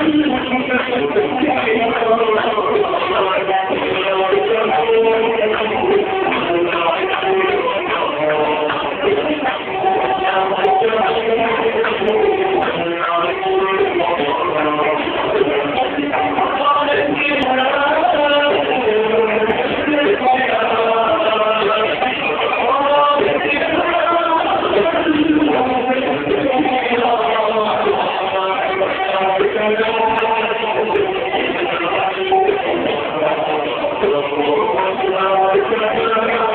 Thank you. Obrigado.